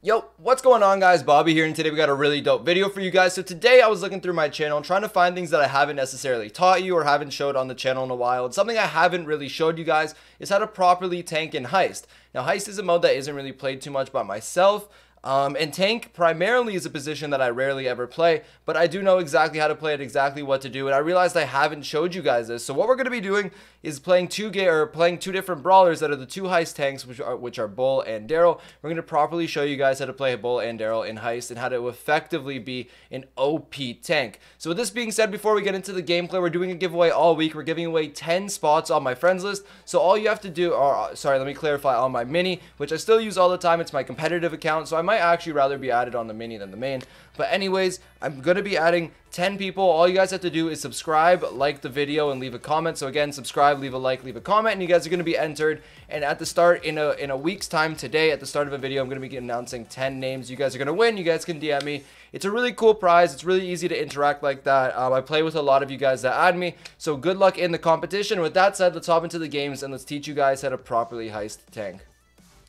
Yo, what's going on guys? Bobby here and today we got a really dope video for you guys. So today I was looking through my channel trying to find things that I haven't necessarily taught you or haven't showed on the channel in a while. And something I haven't really showed you guys is how to properly tank in Heist. Now Heist is a mode that isn't really played too much by myself. Um, and tank primarily is a position that I rarely ever play, but I do know exactly how to play it, exactly what to do, and I realized I haven't showed you guys this. So what we're going to be doing is playing two ga or playing two different brawlers that are the two heist tanks, which are which are Bull and Darryl. We're going to properly show you guys how to play Bull and Darryl in heist and how to effectively be an OP tank. So with this being said, before we get into the gameplay, we're doing a giveaway all week. We're giving away 10 spots on my friends list. So all you have to do, or sorry, let me clarify, on my mini, which I still use all the time. It's my competitive account, so I might actually rather be added on the mini than the main. But anyways, I'm going to be adding 10 people. All you guys have to do is subscribe, like the video, and leave a comment. So again, subscribe, leave a like, leave a comment, and you guys are going to be entered. And at the start, in a, in a week's time today, at the start of a video, I'm going to be announcing 10 names. You guys are going to win. You guys can DM me. It's a really cool prize. It's really easy to interact like that. Um, I play with a lot of you guys that add me. So good luck in the competition. With that said, let's hop into the games and let's teach you guys how to properly heist tank.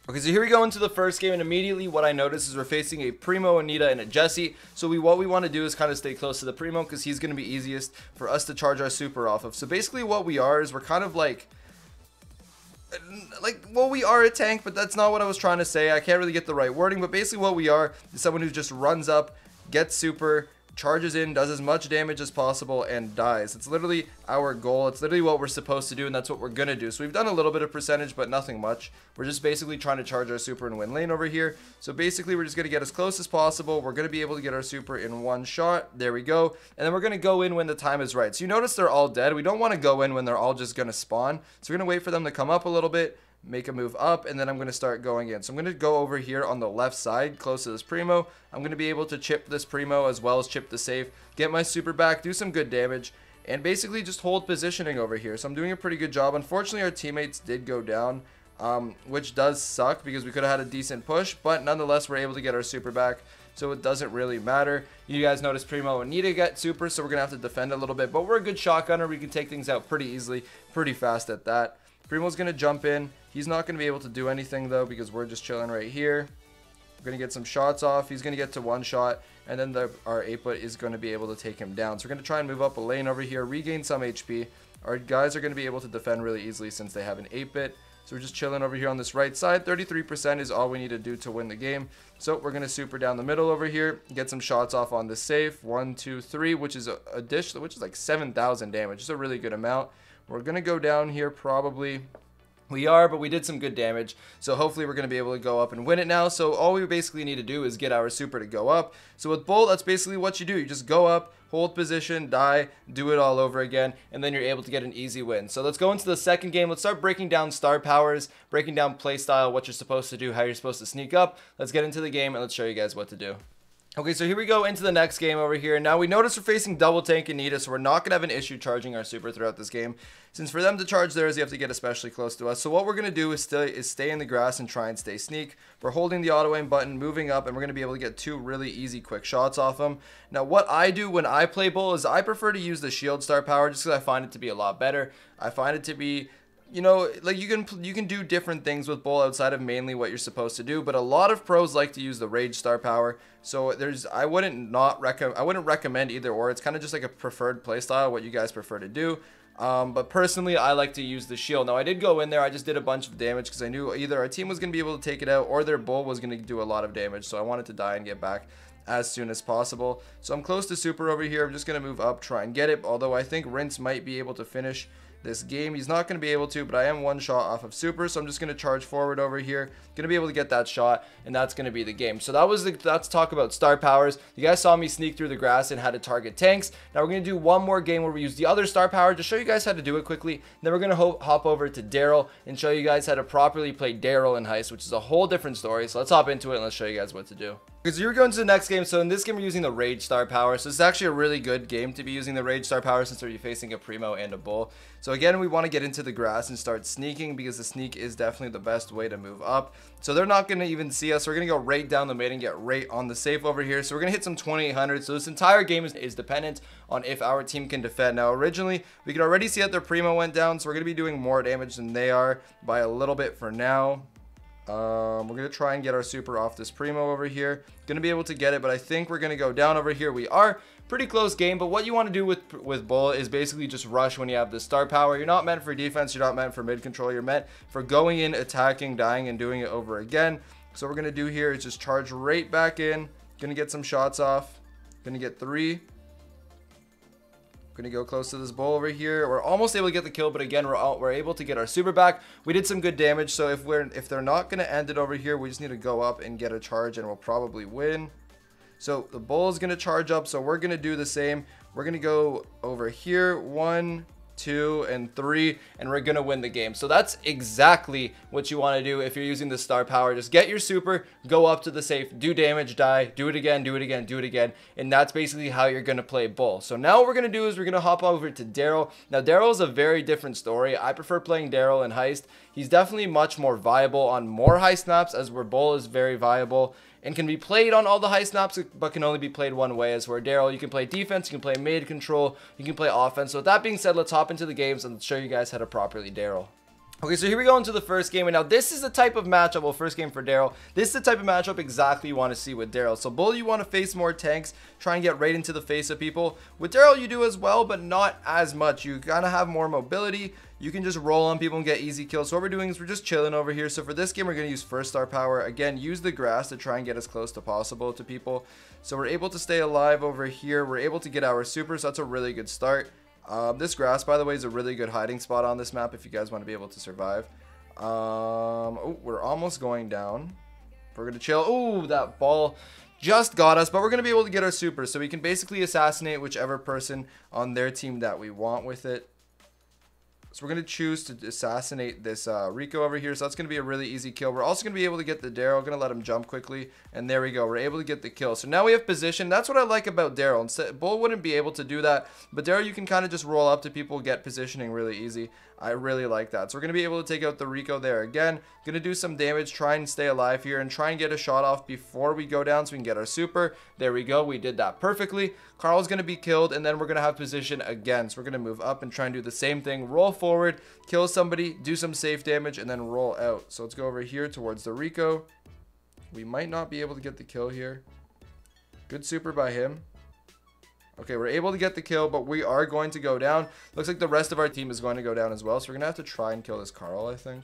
Okay, so here we go into the first game, and immediately what I notice is we're facing a Primo, Anita, and a Jessie. So we what we want to do is kind of stay close to the Primo because he's going to be easiest for us to charge our super off of. So basically what we are is we're kind of like... Like, well, we are a tank, but that's not what I was trying to say. I can't really get the right wording, but basically what we are is someone who just runs up, gets super, charges in, does as much damage as possible, and dies. It's literally our goal. It's literally what we're supposed to do, and that's what we're going to do. So we've done a little bit of percentage, but nothing much. We're just basically trying to charge our super and win lane over here. So basically, we're just going to get as close as possible. We're going to be able to get our super in one shot. There we go. And then we're going to go in when the time is right. So you notice they're all dead. We don't want to go in when they're all just going to spawn. So we're going to wait for them to come up a little bit make a move up, and then I'm going to start going in. So I'm going to go over here on the left side, close to this Primo. I'm going to be able to chip this Primo as well as chip the safe, get my super back, do some good damage, and basically just hold positioning over here. So I'm doing a pretty good job. Unfortunately, our teammates did go down, um, which does suck because we could have had a decent push, but nonetheless, we're able to get our super back. So it doesn't really matter. You guys notice Primo and need to get super, so we're going to have to defend a little bit. But we're a good shotgunner. We can take things out pretty easily, pretty fast at that. Primo's going to jump in. He's not going to be able to do anything, though, because we're just chilling right here. We're going to get some shots off. He's going to get to one shot, and then the, our 8-Bit is going to be able to take him down. So we're going to try and move up a lane over here, regain some HP. Our guys are going to be able to defend really easily since they have an 8-bit. So we're just chilling over here on this right side. 33% is all we need to do to win the game. So we're going to super down the middle over here, get some shots off on the safe. One, two, three, which is a, a dish, which is like 7,000 damage. It's a really good amount. We're going to go down here probably we are, but we did some good damage, so hopefully we're going to be able to go up and win it now. So all we basically need to do is get our super to go up. So with Bull, that's basically what you do. You just go up, hold position, die, do it all over again, and then you're able to get an easy win. So let's go into the second game. Let's start breaking down star powers, breaking down playstyle, what you're supposed to do, how you're supposed to sneak up. Let's get into the game, and let's show you guys what to do. Okay, so here we go into the next game over here. Now we notice we're facing double tank Anita, so we're not going to have an issue charging our super throughout this game. Since for them to charge theirs, you have to get especially close to us. So what we're going to do is, stay, is stay in the grass and try and stay sneak. We're holding the auto aim button, moving up, and we're going to be able to get two really easy quick shots off them. Now what I do when I play bull is I prefer to use the shield star power just because I find it to be a lot better. I find it to be you know, like you can you can do different things with bull outside of mainly what you're supposed to do, but a lot of pros like to use the rage star power. So there's I wouldn't not recommend I wouldn't recommend either or. It's kind of just like a preferred playstyle, what you guys prefer to do. Um, but personally, I like to use the shield. Now, I did go in there. I just did a bunch of damage because I knew either our team was going to be able to take it out or their bull was going to do a lot of damage. So I wanted to die and get back as soon as possible. So I'm close to super over here. I'm just going to move up, try and get it. Although I think Rinse might be able to finish this game. He's not going to be able to, but I am one shot off of super, so I'm just going to charge forward over here. Going to be able to get that shot, and that's going to be the game. So that was the, let's talk about star powers. You guys saw me sneak through the grass and how to target tanks. Now we're going to do one more game where we use the other star power to show you guys how to do it quickly. Then we're going to hop over to Darryl and show you guys how to properly play Darryl in Heist, which is a whole different story. So let's hop into it and let's show you guys what to do. Because you're going to the next game, so in this game we're using the Rage Star Power, so it's actually a really good game to be using the Rage Star Power since we're facing a Primo and a Bull. So again, we want to get into the grass and start sneaking because the sneak is definitely the best way to move up. So they're not going to even see us, we're going to go right down the mid and get right on the safe over here. So we're going to hit some 2800, so this entire game is, is dependent on if our team can defend. Now originally, we could already see that their Primo went down, so we're going to be doing more damage than they are by a little bit for now. Um, we're going to try and get our super off this Primo over here. Going to be able to get it, but I think we're going to go down over here. We are pretty close game, but what you want to do with with Bull is basically just rush when you have the star power. You're not meant for defense. You're not meant for mid control. You're meant for going in, attacking, dying, and doing it over again. So what we're going to do here is just charge right back in. Going to get some shots off. Going to get three. Gonna go close to this bull over here. We're almost able to get the kill, but again, we're all, we're able to get our super back. We did some good damage, so if we're if they're not gonna end it over here, we just need to go up and get a charge, and we'll probably win. So the bull is gonna charge up, so we're gonna do the same. We're gonna go over here. One, two, and three, and we're gonna win the game. So that's exactly what you wanna do if you're using the star power. Just get your super, go up to the safe, do damage, die, do it again, do it again, do it again, and that's basically how you're gonna play Bull. So now what we're gonna do is we're gonna hop over to Darryl. Now Darryl is a very different story. I prefer playing Darryl in Heist. He's definitely much more viable on more Heist snaps as where Bull is very viable and can be played on all the high snaps, but can only be played one way. As where Darryl, you can play defense, you can play mid control, you can play offense. So with that being said, let's hop into the games and show you guys how to properly Darryl. Okay, so here we go into the first game, and now this is the type of matchup, well, first game for Darryl, this is the type of matchup exactly you want to see with Darryl. So Bull, you want to face more tanks, try and get right into the face of people. With Darryl, you do as well, but not as much. You kind of have more mobility, you can just roll on people and get easy kills. So what we're doing is we're just chilling over here. So for this game, we're going to use first star power. Again, use the grass to try and get as close to possible to people. So we're able to stay alive over here. We're able to get our super, so that's a really good start. Um, this grass, by the way, is a really good hiding spot on this map if you guys want to be able to survive. Um, oh, we're almost going down. We're going to chill. Oh, that ball just got us, but we're going to be able to get our super. So we can basically assassinate whichever person on their team that we want with it. So we're going to choose to assassinate this uh, Rico over here. So that's going to be a really easy kill. We're also going to be able to get the Darryl. Going to let him jump quickly. And there we go. We're able to get the kill. So now we have position. That's what I like about Darryl. Instead, Bull wouldn't be able to do that. But Darryl, you can kind of just roll up to people, get positioning really easy. I really like that. So we're going to be able to take out the Rico there again. Going to do some damage, try and stay alive here, and try and get a shot off before we go down so we can get our super. There we go. We did that perfectly. Carl's going to be killed, and then we're going to have position again. So we're going to move up and try and do the same thing. Roll forward, kill somebody, do some safe damage, and then roll out. So let's go over here towards the Rico. We might not be able to get the kill here. Good super by him. Okay, we're able to get the kill, but we are going to go down. Looks like the rest of our team is going to go down as well. So we're going to have to try and kill this Carl, I think.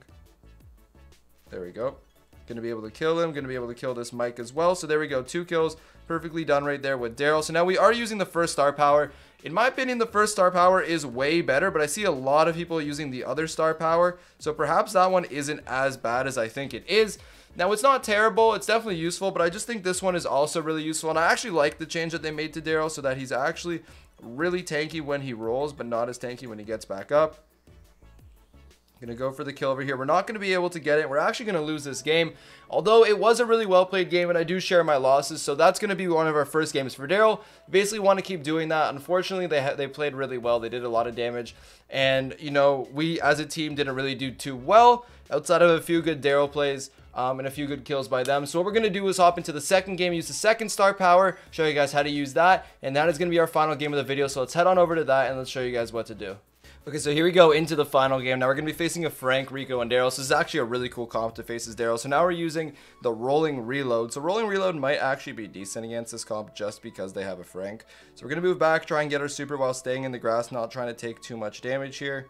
There we go. Going to be able to kill him. Going to be able to kill this Mike as well. So there we go. Two kills. Perfectly done right there with Darryl. So now we are using the first star power. In my opinion, the first star power is way better, but I see a lot of people using the other star power. So perhaps that one isn't as bad as I think it is. Now, it's not terrible. It's definitely useful, but I just think this one is also really useful. And I actually like the change that they made to Darryl so that he's actually really tanky when he rolls, but not as tanky when he gets back up. Going to go for the kill over here. We're not going to be able to get it. We're actually going to lose this game. Although it was a really well played game and I do share my losses. So that's going to be one of our first games for Darryl. Basically want to keep doing that. Unfortunately, they, they played really well. They did a lot of damage. And, you know, we as a team didn't really do too well outside of a few good Darryl plays um, and a few good kills by them. So what we're going to do is hop into the second game, use the second star power, show you guys how to use that, and that is going to be our final game of the video. So let's head on over to that and let's show you guys what to do. Okay, so here we go into the final game. Now we're going to be facing a Frank, Rico, and Darryl. So this is actually a really cool comp to face as Darryl. So now we're using the Rolling Reload. So Rolling Reload might actually be decent against this comp just because they have a Frank. So we're going to move back, try and get our super while staying in the grass, not trying to take too much damage here.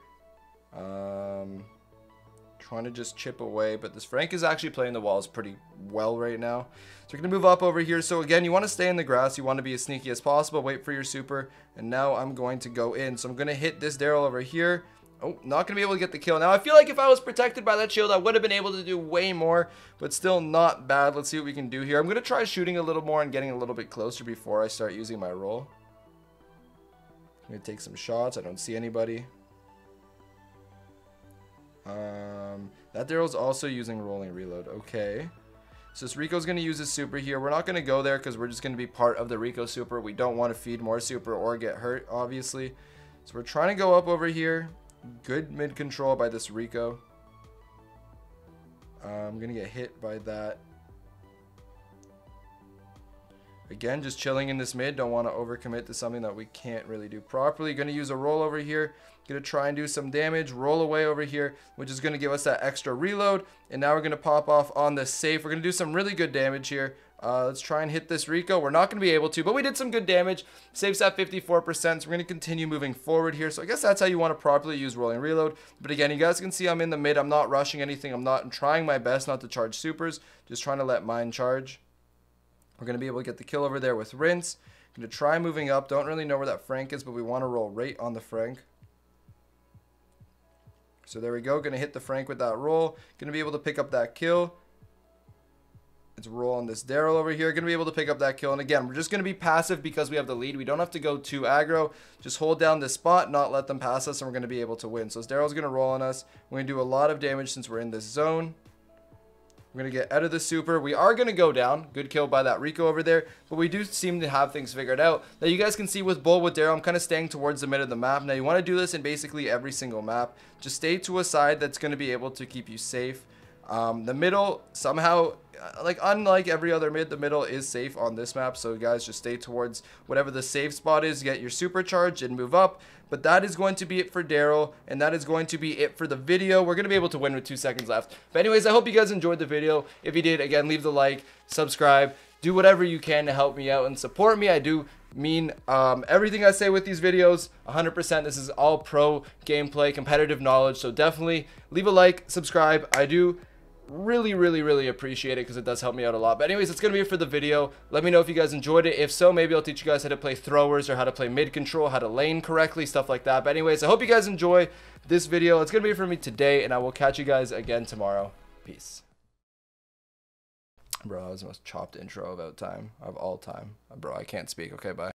Um, trying to just chip away. But this Frank is actually playing the walls pretty well right now. So we're going to move up over here. So again, you want to stay in the grass. You want to be as sneaky as possible. Wait for your super. And now I'm going to go in. So I'm going to hit this Darryl over here. Oh, not going to be able to get the kill. Now, I feel like if I was protected by that shield, I would have been able to do way more, but still not bad. Let's see what we can do here. I'm going to try shooting a little more and getting a little bit closer before I start using my roll. I'm going to take some shots. I don't see anybody. Um, that Darryl's also using rolling reload. Okay. So Rico's going to use his super here. We're not going to go there because we're just going to be part of the Rico super. We don't want to feed more super or get hurt, obviously. So we're trying to go up over here. Good mid control by this Rico. I'm going to get hit by that. Again, just chilling in this mid. Don't want to overcommit to something that we can't really do properly. Going to use a roll over here. To try and do some damage. Roll away over here, which is to give us that extra reload. And now we're to pop off on the safe. We're to do some really good damage here. Uh, let's try and hit this Rico. We're not going to be able to, but we did some good damage. Safe's at 54%, so we're going to continue moving forward here. So I guess that's how you want to properly use rolling reload. But again, you guys can see I'm in the mid. I'm not rushing anything. I'm not I'm trying my best not to charge supers. Just trying to let mine charge. We're going to be able to get the kill over there with Rinse. Going to try moving up. Don't really know where that Frank is, but we want to roll right on the Frank. So there we go. Going to hit the Frank with that roll. Going to be able to pick up that kill. It's roll on this Darryl over here. Going to be able to pick up that kill. And again, we're just going to be passive because we have the lead. We don't have to go too aggro. Just hold down this spot, not let them pass us, and we're going to be able to win. So Darryl's going to roll on us. We're going to do a lot of damage since we're in this zone. We're going to get out of the super. We are going to go down. Good kill by that Rico over there. But we do seem to have things figured out. Now you guys can see with Bull, with Darryl, I'm kind of staying towards the mid of the map. Now you want to do this in basically every single map. Just stay to a side that's going to be able to keep you safe. Um, the middle, somehow, uh, like unlike every other mid, the middle is safe on this map. So guys, just stay towards whatever the safe spot is, get your supercharge and move up. But that is going to be it for Darryl, and that is going to be it for the video. We're going to be able to win with two seconds left. But anyways, I hope you guys enjoyed the video. If you did, again, leave the like, subscribe, do whatever you can to help me out and support me. I do mean um, everything I say with these videos 100% this is all pro gameplay competitive knowledge so definitely leave a like subscribe I do really really really appreciate it because it does help me out a lot. But anyways it's gonna be it for the video. Let me know if you guys enjoyed it. If so maybe i'll teach you guys how to play throwers or how to play mid control how to lane correctly stuff like that. But anyways i hope you guys enjoy this video. It's gonna be it for me today and i will catch you guys again tomorrow. Peace. Bro that was the most chopped intro of all time of all time. Bro i can't speak. Okay bye